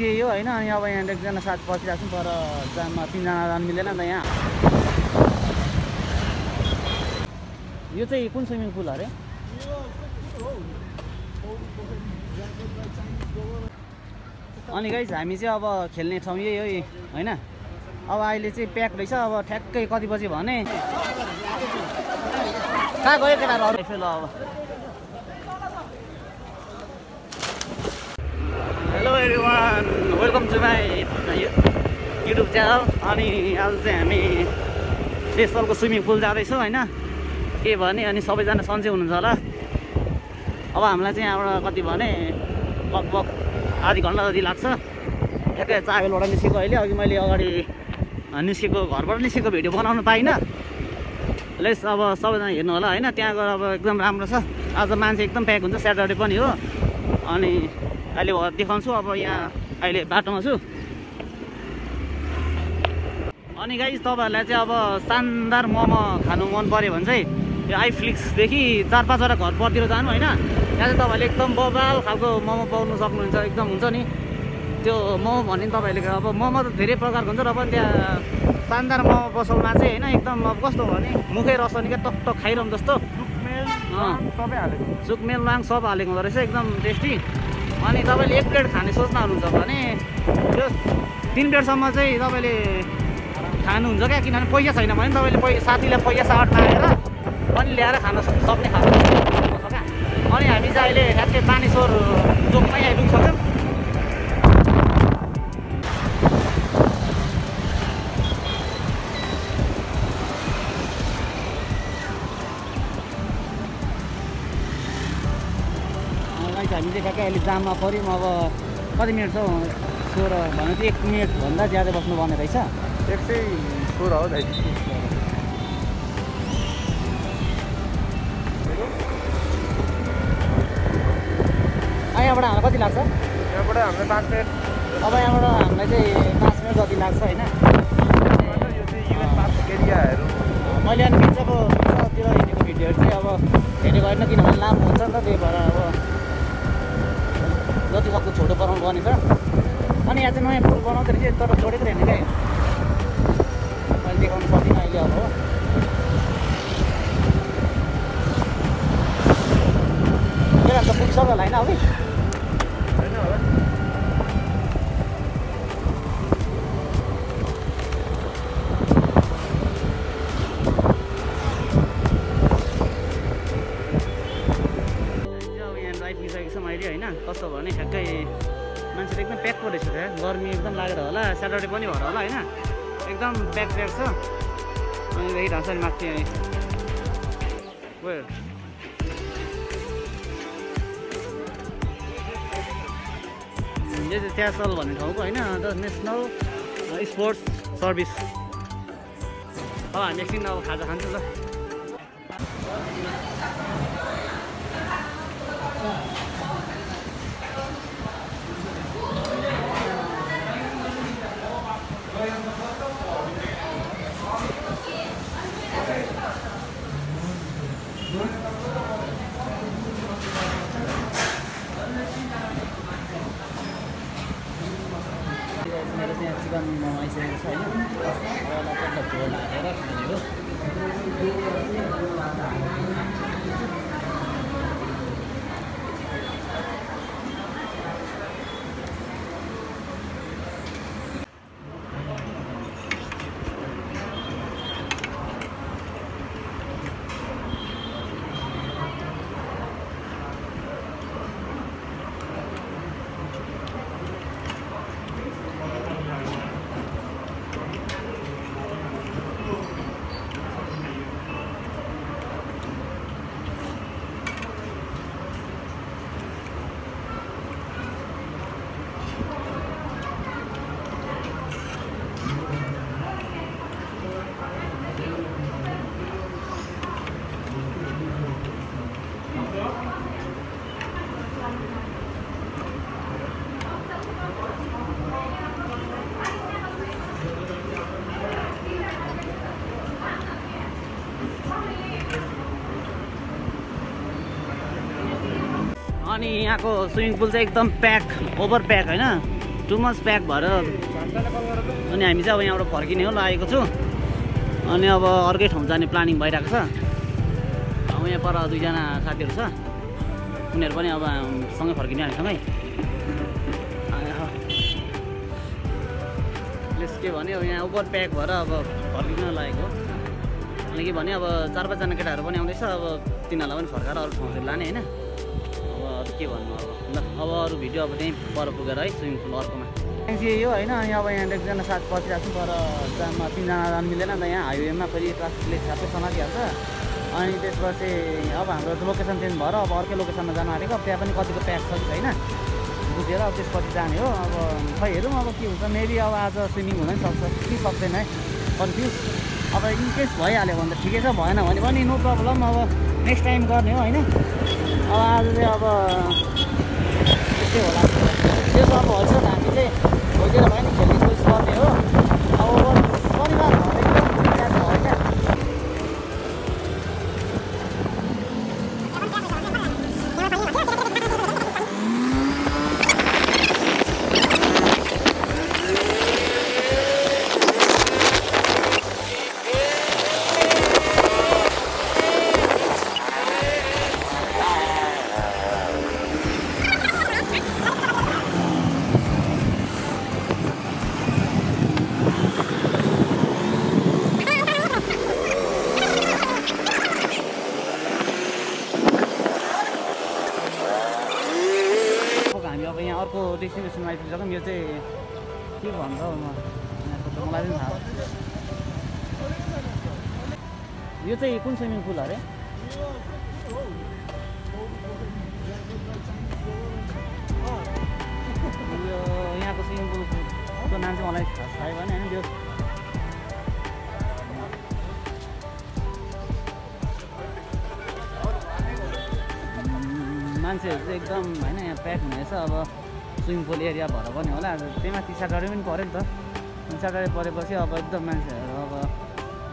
यही हो होइन अनि अब यहाँ एकजना साथी पर्खिरहेको छौँ तर जाममा तिनजना जानु मिलेन नि त यहाँ। यो चाहिँ कुन स्विमिङ पुल अरे? अनि गाइज हामी चाहिँ अब खेल्ने ठाउँ यही हो होइन? अब अहिले चाहिँ प्याक रहेछ अब ठ्याक्कै कति बजी भने। कहाँ गयो केटाहरू? फेल अब hello everyone welcome to my YouTube channel अनि आज चाहिँ हामी देशलको स्विमिङ पुल जाँदैछौँ होइन? के भने अनि सबैजना सन्चै हुनुहुन्छ होला। अब हामीलाई चाहिँ यहाँबाट कति भने लगभग आधी घन्टा जति लाग्छ। ठ्याक्कै चाबेलबाट निस्केको अहिले। अघि मैले अगाडि निस्केको घरबाट निस्केको भिडियो बनाउनु पाइनँ। लेस अब सबैजना हेर्नु होला होइन? त्यहाँ गएर अब एकदम राम्रो छ। आज मान्छे एकदम प्याक हुन्छ। स्याटरडे पनि हो। अनि अहिले देखाउँछु अब यहाँ अहिले बाटोमा छु। अनि गाइज तपाईँहरूलाई चाहिँ अब शानदार मोमो खानु मन पऱ्यो भने चाहिँ यो आइफ्लिक्सदेखि चार पाँचवटा घर परतिर जानु होइन। त्यहाँ चाहिँ तपाईँहरूले एकदम बबाल खालको मोमो पाउनु सक्नुहुन्छ एकदम हुन्छ नि। त्यो मोमो भन्ने नि तपाईँहरूले अब मोमो त धेरै प्रकारको हुन्छ र पनि त्यहाँ शानदार मोमो पसलमा चाहिँ होइन एकदम अब कस्तो भने मुखै रसनी क्या टक टक खाइरहनु जस्तो। अँ। सबै हालेको। सुकमेल लाङ सब हालेको हुँदो रहेछ एकदम टेस्टी। अनि तपाईँले एक प्लेट खाने सोच्न हुनुहुन्छ भने त्यो तिन प्लेटसम्म चाहिँ तपाईँले खानुहुन्छ क्या किनभने पैसा छैन भने तपाईँले पै साथीलाई पैसा मागेर अनि ल्याएर खान सक्- सक्ने क्या अनि हामी चाहिँ अहिले ठ्याक्कै बानेश्वर चोकमै आइपुगिसक्यौँ ठ्याक्कै अहिले जाममा पऱ्यौँ अब कति मिनट छ हौ? सोह्र भने चाहिँ एक मिनटभन्दा ज्यादा बस्नुपर्ने रहेछ। एक सय सोह्र हो दाइ। यहाँबाट हामीलाई कति लाग्छ? यहाँबाट हाम्रो पाँच मिनट। अब यहाँबाट हामीलाई चाहिँ पाँच मिनट जति लाग्छ होइन? यो चाहिँ युएन पार्क एरियाहरू। मैले अनि बिचको बिचतिर हिँडेको भिडियोहरू चाहिँ अब हेरेको होइन किनभने लामो हुन्छ नि त त्यही भएर अब जति सक्दो छोटो बनाउनु पर्ने छ। अनि यहाँ चाहिँ नयाँ पुल बनाउँदै रहेछ तर छोडेको रहेन क्या। मैले देखाउनु सकिनँ अहिले अब। हो के भन्छ पुगिसक्यो होला होइन अघि कस्तो भने ठ्याक्कै मान्छे त एकदम प्याक रहेछ क्या। गर्मी एकदम लागेर होला स्याटरडे पनि भएर होला होइन। एकदम प्याक प्याक छ। अनि छ नि माथि यहाँ गयो। यो चाहिँ च्यासल भन्ने ठाउँको होइन द नेसनल स्पोर्ट्स सर्भिस। अब हामी एकछिन अब खाजा खान्छौँ ल। मेरो चाहिँ चिकन मोमो आइसकेको छ पहिला चाहिँ झोल यहाँको स्विमिङ पुल चाहिँ एकदम प्याक ओभर प्याक होइन? टु मच प्याक भएर अनि हामी चाहिँ अब यहाँबाट फर्किने हो लागेको छु। अनि अब अर्कै ठाउँ जाने प्लानिङ भइरहेको छ। अब यहाँ पर दुईजना साथीहरू छ। उनीहरू पनि अब सँगै फर्किने हामीसँगै प्लेस के भने अब यहाँ ओभर प्याक भएर अब फर्किन लागेको अनि के भने अब चार पाँचजना केटाहरू पनि आउँदैछ अब तिनीहरूलाई पनि फर्काएर अरू ठाउँतिर लाने होइन। के भन्नु अब? ल अब अरू भिडियो अब त्यहीँ पर पुगेर है स्विमिङ पुल अर्कोमा। हो होइन अनि अब यहाँ एकजना साथ बसिरहेको छु तर जामा तिनजना जानु मिलेन त यहाँ। हाइवेमा फेरि ट्राफिकले छ्याप्पै समातिहाल्छ अनि त्यसपछि अब हाम्रो लोकेसन चेन्ज भएर अब अर्कै लोकेसनमा जानु आँटेको। त्यहाँ पनि कतिको प्याक छ कि बुझेर अब त्यसपछि जाने हो। अब खै हेरौँ अब के हुन्छ। मेबी अब आज स्विमिङ हुन सक्छ। कि सक्दैन है। कन्फ्युज। अब इनकेस भइहाल्यो भने त ठिकै छ। भएन भने पनि नो प्रब्लम। अब नेक्स्ट टाइम गर्ने हो होइन? अब आज चाहिँ अब त्यस्तै होला। त्यो सब भइसक्यो हामी चाहिँ खोजेर भयो यो चाहिँ कुन स्विमिङ पुल अरे यो यहाँको स्विमिङ पुलको नाम चाहिँ मलाई खास थाहा भएन होइन त्यो मान्छेहरू चाहिँ एकदम होइन यहाँ प्याक हुनेछ अब स्विमिङ पुल एरिया भएर पनि होला त्यही माथि स्याटरडे पनि पऱ्यो नि त स्याटरडे परेपछि अब एकदम मान्छेहरू अब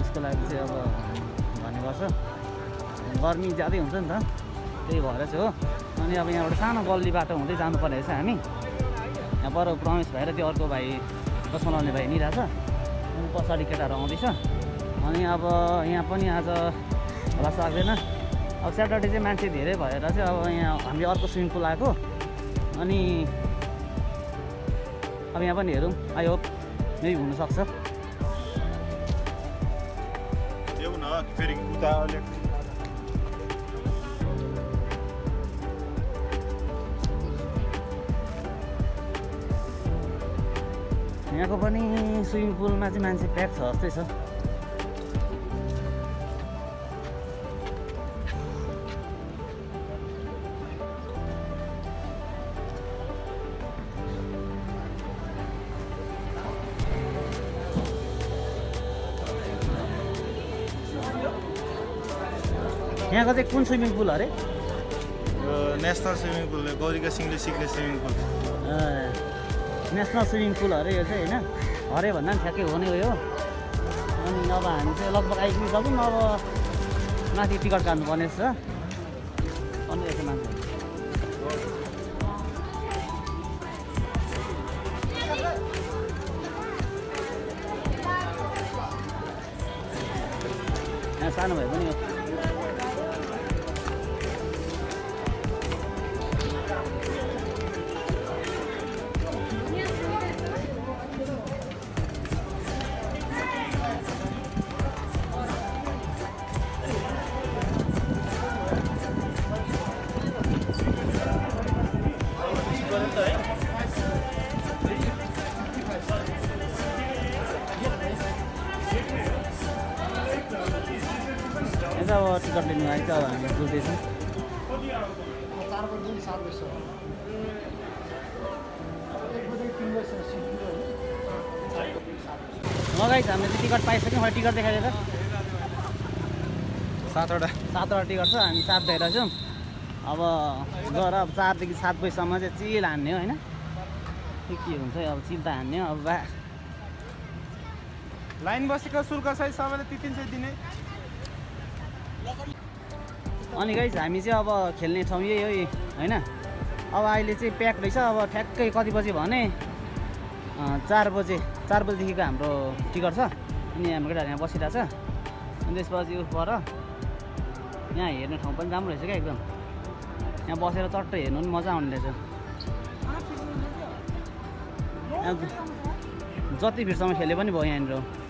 उसको लागि चाहिँ अब गर्छ। गर्मी ज्यादै हुन्छ नि त। त्यही भएर चाहिँ हो। अनि अब यहाँबाट सानो गल्ली बाटो हुँदै जानुपर्ने रहेछ हामी। यहाँ पर प्रवेश भएर त्यो अर्को भाइ चस्मा लाउने भाइ हिँडिरहेछ अनि पछाडि केटाहरू आउँदैछ। अनि अब यहाँ पनि आज होला सक्दैन अब स्याटरडे चाहिँ मान्छे धेरै भएर चाहिँ अब यहाँ हामीले अर्को स्विमिङ पुल आएको। अनि अब यहाँ पनि हेरौँ। आई होप यही हुनसक्छ। अलिक यहाँको पनि स्विमिङ पुलमा चाहिँ मान्छे प्याक छ जस्तै छ। यहाँको चाहिँ कुन स्विमिङ पुल अरे? नेसनल स्विमिङ पुल गौरीका सिंहले सिक्ने swimming pool. National swimming pool अरे यो चाहिँ होइन? हरे भन्दा पनि ठ्याक्कै हो नै हो यो। अनि अब हामी चाहिँ लगभग आइपुगिसक्यौँ अब माथि टिकट काट्नुपर्ने छ अनि रहेछ मान्छे सानो भए पनि हामी बुझ्दैछौँ लगाइछ हामीले टिकट पाइसक्यौँ। खै टिकट देखाइदिएर सातवटा। सातवटा टिकट छ हामी सात भएर छौँ अब गएर अब चारदेखि सात बजीसम्म चाहिँ चिल हान्ने हो होइन? के के हुन्छ अब चिल त हान्ने अब बा। लाइन बसेको शुल्क सहित सबैले तिन सय दिने। अनि गाइस हामी चाहिँ अब खेल्ने ठाउँ यही हो होइन? अब अहिले चाहिँ प्याक रहेछ अब ठ्याक्कै कति बजी भने चार बजे चार बजीदेखिको हाम्रो टिकट छ। अनि हाम्रो केटाहरू यहाँ बसिरहेको छ। अनि त्यसपछि उस पर यहाँ हेर्ने ठाउँ पनि राम्रो रहेछ क्या एकदम। यहाँ बसेर चट्ट हेर्नु पनि मजा आउने रहेछ। जति भिडसम्म खेले पनि भयो यहाँनिर।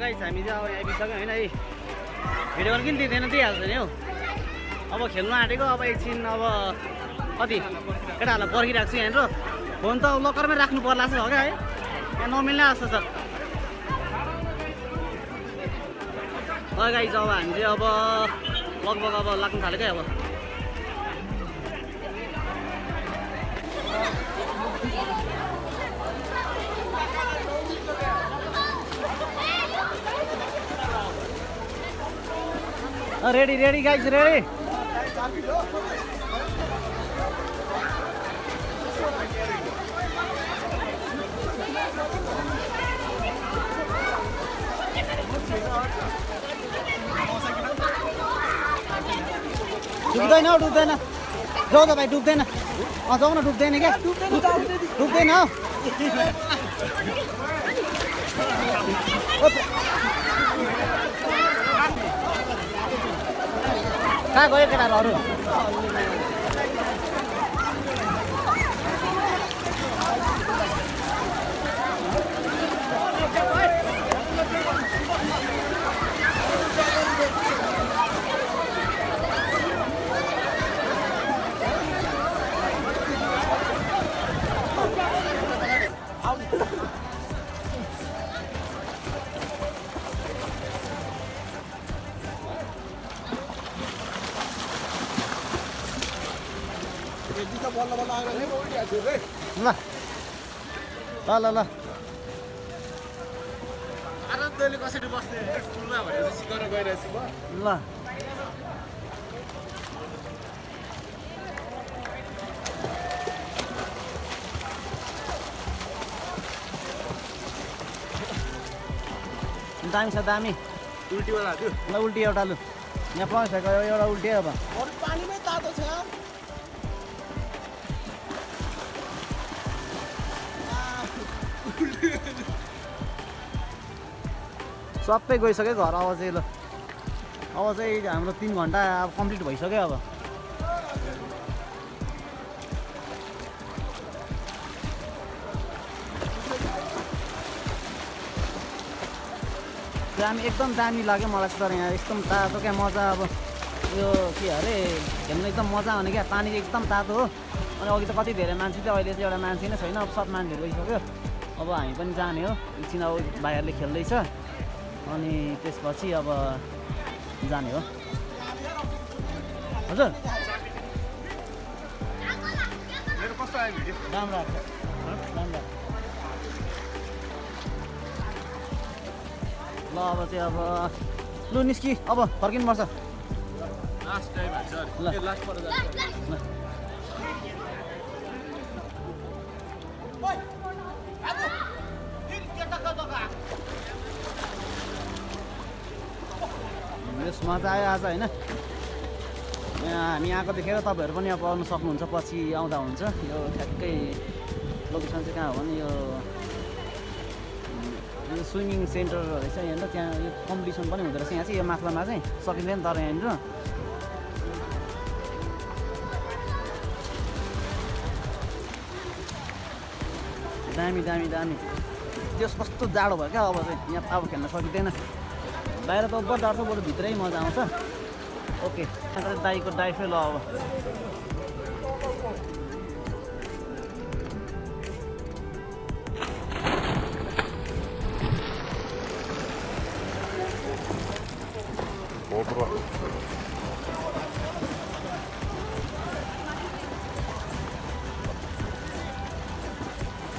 लगाइस हामी चाहिँ अब यहाँ आइपुगिसक्यौँ होइन है। भिडियो कल किन दिँदैन दिइहाल्छ नि हौ। अब खेल्नु आँटेको अब एकछिन अब कति? केटाहरूलाई पर्खिरहेको छु यहाँनिर। फोन त लकरमै राख्नु पर्ला जस्तो छ क्या है। यहाँ नमिल्ने जस्तो छ। गाइज अब हामी चाहिँ अब लगभग अब लाग्नु थाल्यो क्या अब। रेडी रेडी गाइज़ रेडी डुब्दैन हौ डुब्दैन जाऊ त भाइ डुब्दैन अँ जाऊ न डुब्दैन क्या? डुब्दैन हौ कहाँ गयो केटाहरू? ल ल ल ल। आनन्दले कसरी बस्ने स्कुलमा भनेर सिकाउन गइरहेछु म। ल। दामी छ दामी। उल्टीवाला ल उल्टी एउटा लु यहाँ प्रवेश भएको एउटा उल्टी अब। पानीमै तातो छ। सबै गइसक्यो घर अब चाहिँ ल। अब चाहिँ हाम्रो तिन घन्टा अब कम्प्लिट भइसक्यो अब। दामी एकदम दामी लाग्यो मलाई तर यहाँ एकदम तातो क्या मजा अब। यो के अरे खेल्नु एकदम मजा आउने क्या पानी एकदम तातो हो। अनि अघि त कति धेरै मान्छे थियो अहिले चाहिँ एउटा मान्छे नै छैन अब सब मान्छेहरू गइसक्यो। अब हामी पनि जाने हो एकछिन अब भाइहरूले खेल्दैछ। अनि त्यसपछि अब जाने हो। हजुर। राम्रो राम्रो ल अब चाहिँ अब लु निस्कि अब फर्किनुपर्छ। चाहिँ आयो आज होइन? हामी आएको देखेर तपाईँहरू पनि अब आउनु सक्नुहुन्छ पछि आउँदा हुन्छ। यो ठ्याक्कै लोकेसन चाहिँ कहाँ हो भने यो स्विमिङ सेन्टर रहेछ यहाँनिर त्यहाँ यो कम्पिटिसन पनि हुँदो रहेछ। यहाँ चाहिँ यो माथिल्लोमा चाहिँ सकिँदैन तर यहाँनिर दामी दामी दामी। त्यस कस्तो जाडो भयो क्या अब चाहिँ? यहाँ अब खेल्न सकिँदैन। बाहिर त अब्बर डर छ बरु भित्रै मजा आउँछ। ओके दाईको डाइफै ल अब।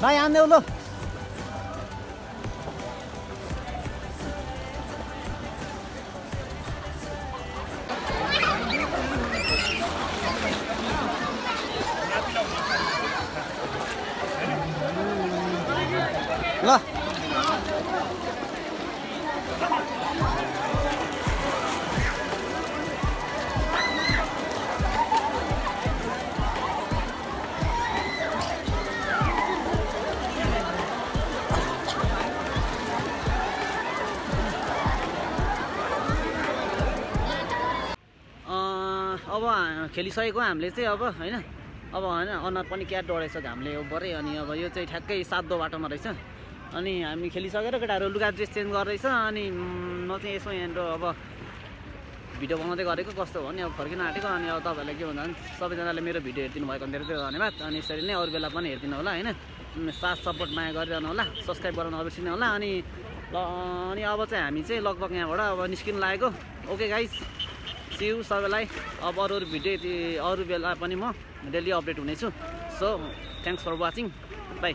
भाइ आनिदेऊ ल। ल। अब हा- खेलिसकेको हामीले चाहिँ अब होइन? अब होइन अनुहार पनि क्या डढेछ घामले बरै अनि अब यो चाहिँ ठ्याक्कै सातो बाटोमा रहेछ। अनि हामी खेलिसकेर केटाहरू लुगा ड्रेस चेन्ज गर्दैछ अनि म चाहिँ यसो यहाँनिर अब भिडियो बनाउँदै गरेको कस्तो हो भने अब फर्किन आँटेको अनि अब तपाईँहरूलाई के भन्दा सबैजनाले मेरो भिडियो हेरिदिनु भएको धेरै धेरै धन्यवाद। अनि यसरी नै अरू बेला पनि हेरिदिनु होला होइन। साथ सपोर्ट माया गरिरहनु होला सब्सक्राइब गर्न नबिर्सिनु होला अनि ल अनि अब चाहिँ हामी चाहिँ लगभग यहाँबाट अब निस्किनु लागेको। ओके गाइस सिउ सबैलाई। अब अरू अरू भिडियो अरू बेला पनि म डेली अपडेट हुनेछु। So thanks for watching bye